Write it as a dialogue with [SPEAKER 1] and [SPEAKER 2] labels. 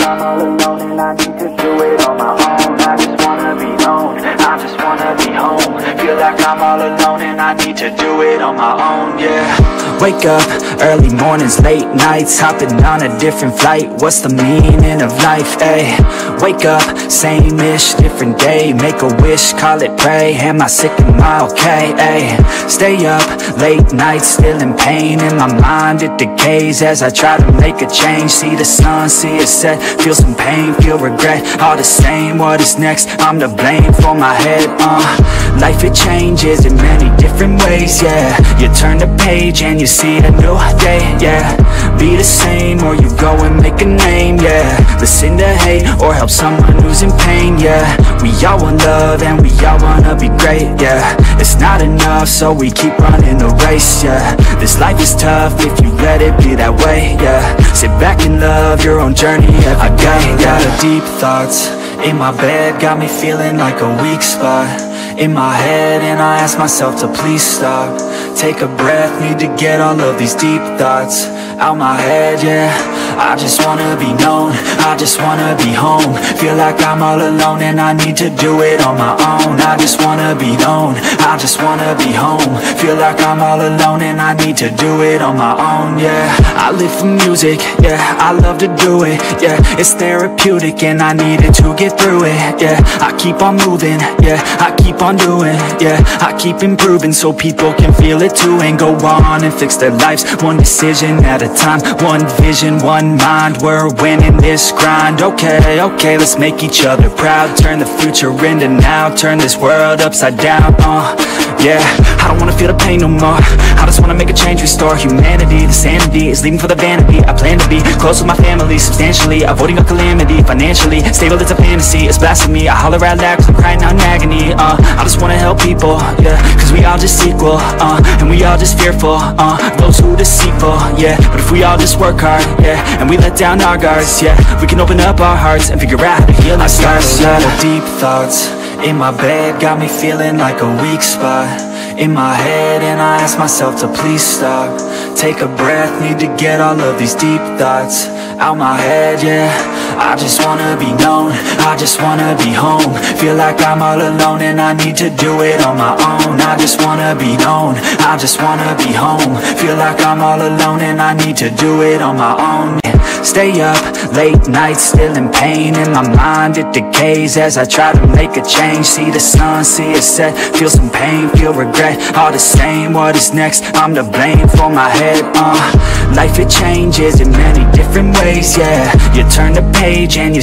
[SPEAKER 1] I'm all alone and I need to do it on my own. I just wanna be known, I just wanna be home. Feel like I'm all alone I need to do it on my own, yeah.
[SPEAKER 2] Wake up, early mornings, late nights Hopping on a different flight. What's the meaning of life, ayy? Wake up, same-ish, different day. Make a wish, call it pray. Am I sick, am I okay, ayy? Stay up, late nights, still in pain. In my mind, it decays As I try to make a change. See the sun, see it set. Feel some pain, feel regret. All the same, what is next? I'm to blame for my head, uh Life, it changes in many different ways, yeah. You turn the page and you see a new day, yeah. Be the same or you go and make a name, yeah. Listen to hate or help someone who's in pain, yeah. We all want love and we all wanna be great, yeah. It's not enough so we keep running the race, yeah. This life is tough if you let it be that way, yeah. Sit back and love your own journey every I got a lot of deep thoughts in my bed Got me feeling like a weak spot in my head And I ask myself to please stop. Take a breath, need to get all of these deep thoughts Out my head, yeah I just wanna be known, I just wanna be home. Feel like I'm all alone and I need to do it on my own. I just wanna be known, I just wanna be home. Feel like I'm all alone and I need to do it on my own, yeah. I live for music, yeah, I love to do it, yeah. It's therapeutic and I need it to get through it, yeah. I keep on moving, yeah, I keep on doing, yeah. I keep improving so people can feel it too And go on and fix their lives. One decision at a time One vision, one mind. We're winning this grind. Okay, okay, let's make each other proud. Turn the future into now. Turn this world upside down, uh Yeah, I don't wanna feel the pain no more I just wanna make a change, restore humanity. The sanity is leaving for the vanity. I plan to be close with my family Substantially, avoiding a calamity Financially, stable it's a fantasy It's blasphemy, I holler out loud cause I'm crying out in agony. Uh, I just wanna help people, yeah Cause we all just equal, uh And we all just fearful, uh Those who deceitful, yeah. But if we all just work hard, yeah And we let down our guards, yeah We can open up our hearts And figure out how to heal our scars, yeah. deep thoughts in my bed Got me feeling like a weak spot In my head and I ask myself to please stop Take a breath, need to get all of these deep thoughts Out my head, yeah. I just wanna be known, I just wanna be home. Feel like I'm all alone and I need to do it on my own. I just wanna be known, I just wanna be home. Feel like I'm all alone and I need to do it on my own. Stay up, late nights, still in pain In my mind. It decays as I try to make a change. See the sun, see it set, feel some pain, feel regret. All the same, what is next? I'm to blame for my head, uh. Life it changes in many different ways, yeah. You turn the page and you